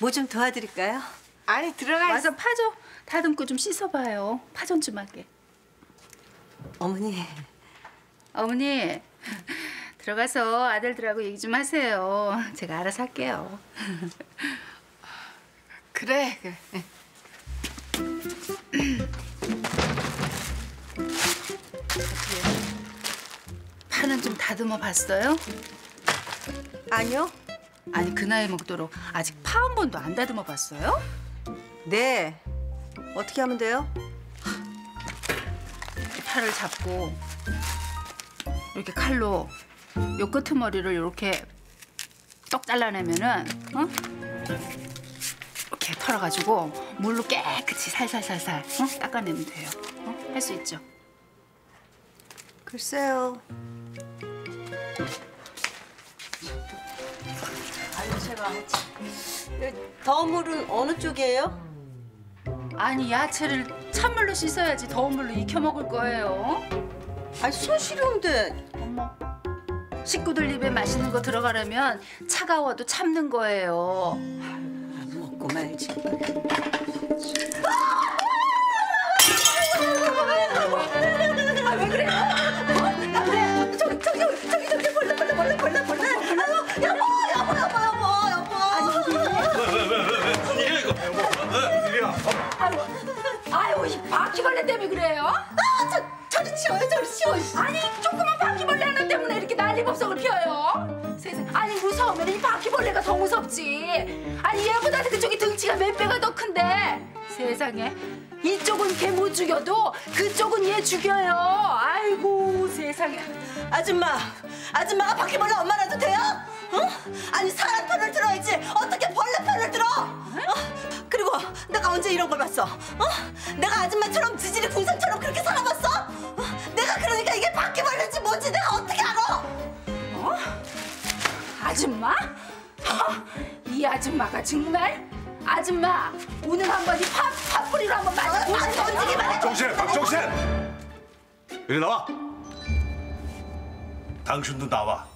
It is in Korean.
뭐 좀 도와드릴까요? 아니 들어가 와서 파좀 다듬고 좀 씻어봐요. 파좀좀 할게. 어머니, 어머니 들어가서 아들들하고 얘기 좀 하세요. 제가 알아서 할게요. 그래 그래 파는 좀 다듬어 봤어요? 아니요? 아니 그 나이 먹도록 아직 파 한 번도 안 다듬어 봤어요? 네. 어떻게 하면 돼요? 이 파를 잡고 이렇게 칼로 요 끄트머리를 이렇게 떡 잘라내면은 어? 이렇게 털어가지고 물로 깨끗이 살살살살 어? 닦아내면 돼요. 어? 할 수 있죠? 글쎄요. 더운 물은 어느 쪽이에요? 아니 야채를 찬물로 씻어야지 더운 물로 익혀 먹을 거예요. 아니, 손 시려운데. 어머. 식구들 입에 맛있는 거 들어가려면 차가워도 참는 거예요. 먹고 말지. 바퀴벌레 때문에 그래요? 아, 저, 저리 치워요 저리 치워 아니 조그만 바퀴벌레 하나 때문에 이렇게 난리법석을 펴요 세상 아니 무서우면 이 바퀴벌레가 더 무섭지 아니 얘보다는 그쪽이 등치가 몇 배가 더 큰데 세상에 이쪽은 걔 못 죽여도 그쪽은 얘 죽여요 아이고 세상에 아줌마, 아줌마가 바퀴벌레 엄마라도 돼요? 어? 아니 사람 편을 언제 이런 걸 봤어? 어? 내가 아줌마처럼 지질이 궁상처럼 그렇게 살아봤어? 어? 내가 그러니까 이게 바퀴벌레인지 뭔지 내가 어떻게 알아? 아줌마? 허, 이 아줌마가 정말 아줌마 오늘 한번 이 파, 파뿌리로 한번 맞아 안 던지기만 해. 박정신, 박정신! 이리 나와. 당신도 나와.